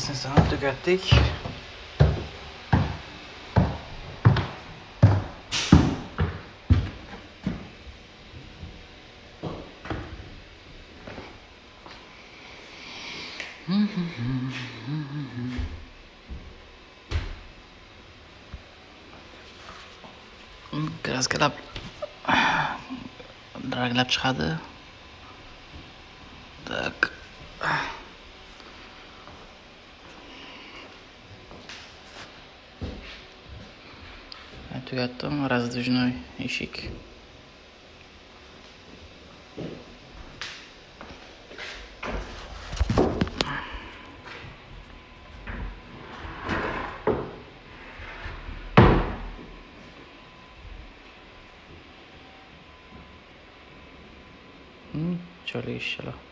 Business automatik. Keras gelap Dara gelap çıkadı. Tak. tugatdim раздвижной eshik چاله ایشالا